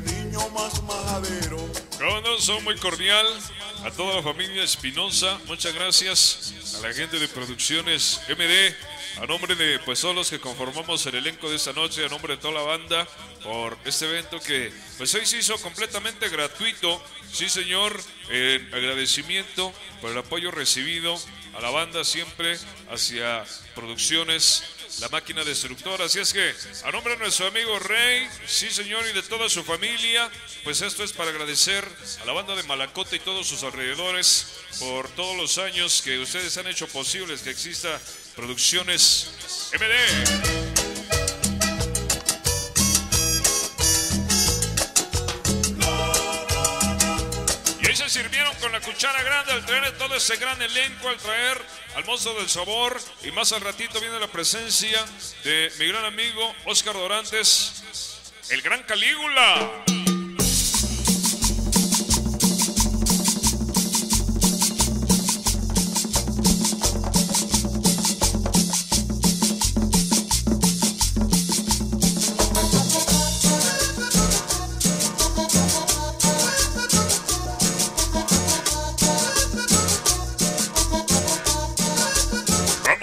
Niño más majadero. Con muy cordial a toda la familia Espinosa. Muchas gracias a la gente de Producciones MD. A nombre de pues todos los que conformamos el elenco de esta noche, a nombre de toda la banda, por este evento que pues hoy se hizo completamente gratuito. Sí, señor, eh, agradecimiento por el apoyo recibido a la banda siempre hacia Producciones la máquina destructora. Así es que, a nombre de nuestro amigo Rey, sí señor, y de toda su familia, pues esto es para agradecer a la banda de Malacota y todos sus alrededores por todos los años que ustedes han hecho posibles que exista Producciones MD. Se sirvieron con la cuchara grande al traer todo ese gran elenco, al traer al monstruo del sabor. Y más al ratito viene la presencia de mi gran amigo Oscar Dorantes, el gran Calígula.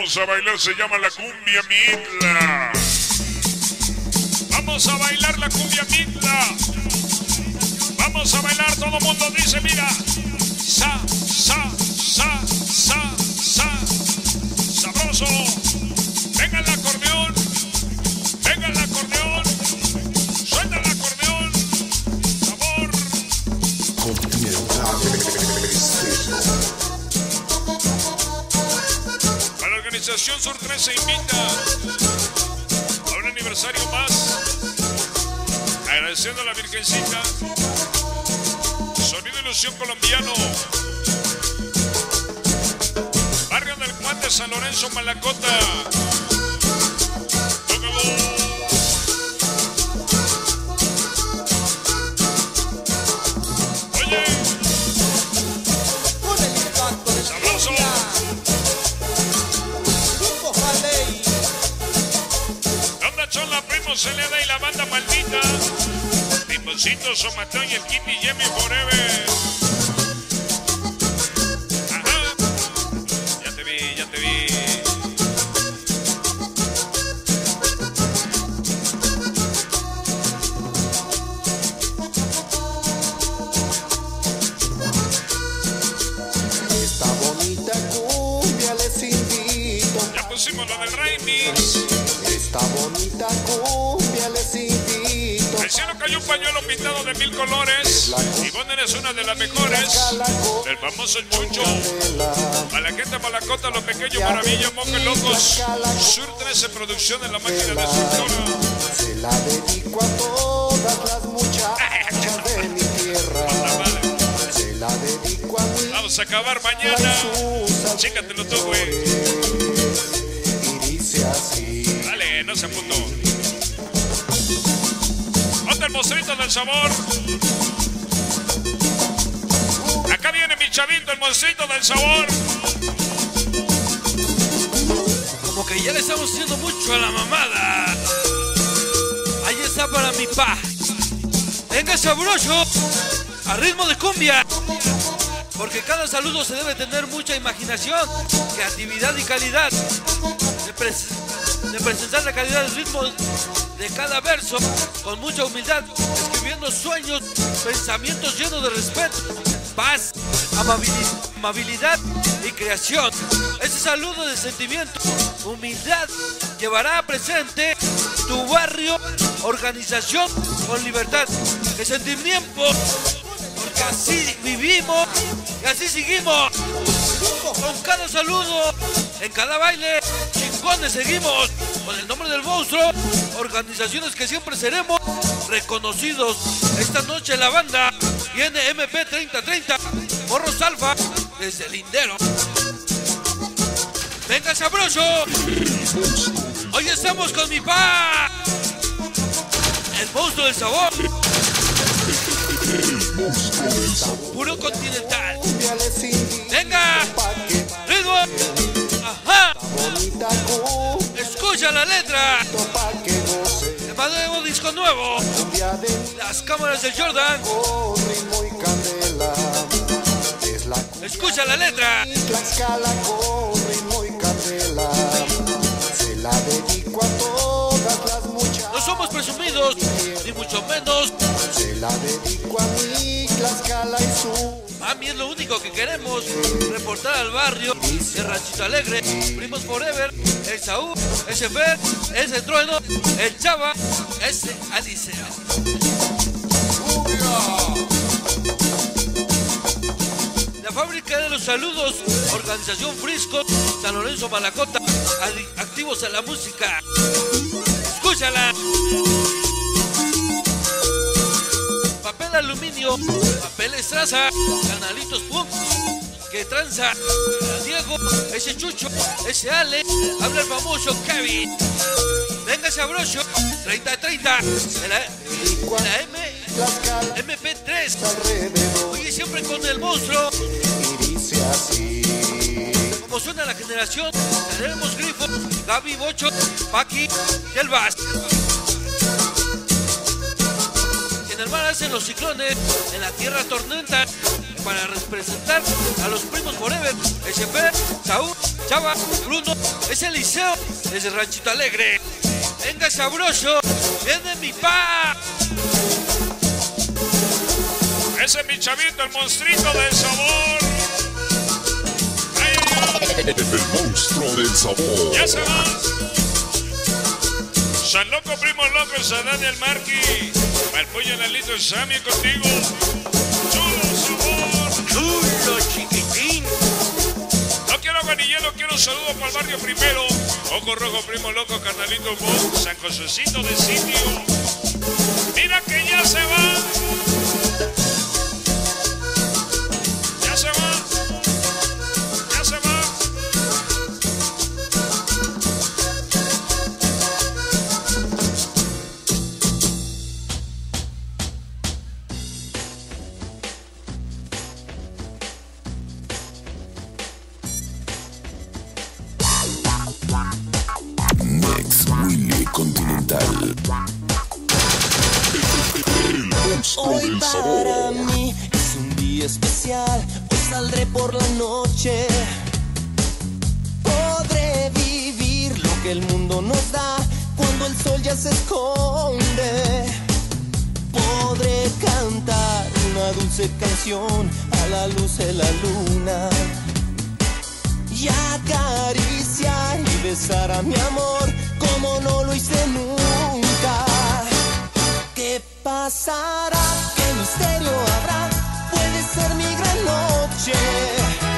Vamos a bailar, se llama la cumbia mitla. Vamos a bailar la cumbia mitla. Vamos a bailar, todo mundo dice, mira. Organización Sur 3 se invita a un aniversario más. Agradeciendo a la Virgencita. Sonido Ilusión Colombiano. Barrio del Juan de San Lorenzo, Malacota. ¿Dónde son la primo Celeda y la banda maldita? Timoncito, Somatón y el Kitty Jimmy Forever. Ajá. Ya te vi, ya te vi. Esta bonita cumbia les invito. Ya pusimos lo del remix. Esta bonita cumbia un pañuelo pintado de mil colores. Y Bonner es una de las mejores. El famoso Chucho. A la gente de Malacota, los pequeños maravillas, monjes locos. Sur 13 producción en la máquina destructora. Se la dedico a todas las muchachas de mi tierra. Se la dedico a mi Vamos a acabar mañana. Chécatelo tú, güey. Dale, no se puto. Monstruito del sabor. Acá viene mi chavito, el monstruito del sabor. Como que ya le estamos haciendo mucho a la mamada. Ahí está para mi pa. Venga sabroso. A ritmo de cumbia. Porque cada saludo se debe tener mucha imaginación, creatividad y calidad. Pres- de presentar la calidad del ritmo de cada verso con mucha humildad, escribiendo sueños, pensamientos llenos de respeto, paz, amabili- amabilidad y creación. Ese saludo de sentimiento, humildad, llevará presente tu barrio, organización con libertad. Que sentir tiempo, porque así vivimos y así seguimos. Con cada saludo, en cada baile, chingones seguimos. El del monstruo, organizaciones que siempre seremos reconocidos. Esta noche la banda viene MP 3030, Morros Alfa, desde Lindero. Venga sabroso. Hoy estamos con mi pa. El monstruo del sabor. Puro continental. Venga. Ritmo. Escucha la letra. goce. De Amadeo Disco Nuevo. Las cámaras del Jordan. Escucha la letra. No somos presumidos, ni mucho menos. Se la dedico a mi y su Mami es lo único que queremos. Reportar al barrio. El Ranchito Alegre. Primos Forever. El Saúl. Ese Fer. Ese Trueno. El Chava. Ese Alicia. La fábrica de los saludos. Organización Frisco. San Lorenzo Malacota. Activos a la música. Escúchala. Aluminio, papel estraza, canalitos pum, que tranza, Diego, ese Chucho, ese Ale, habla el famoso Kevin. Venga sabroso, 30-30, de la, de la M, Tlaxcala MP3. alrededor. Oye, siempre con el monstruo, como suena la generación, tenemos Grifo, Gaby Bocho, Paqui, y el Bas. En el mar hacen los ciclones, en la tierra tormenta, para representar a los primos Forever, SP, Saúl, Chava, Bruno, es Eliseo, es el Ranchito Alegre. Venga sabroso, viene mi pa. Ese es mi chavito, el monstruito del sabor. Ay, ay, ay. El monstruo del sabor. Ya se va. San Loco, primo loco, San Daniel Marqui. Al pollo el Sammy contigo. Chulo sabor. Chulo chiquitín. No quiero agua ni hielo, quiero un saludo para el barrio primero. Ojo rojo, primo loco, carnalito Bob, San Josecito de sitio. Mira que ya se va. Hoy para mí es un día especial, hoy saldré por la noche. Podré vivir lo que el mundo nos da cuando el sol ya se esconde. Podré cantar una dulce canción a la luz de la luna. Y acariciar y besar a mi amor como no lo hice nunca pasará? ¿Qué misterio habrá? Puede ser mi gran noche.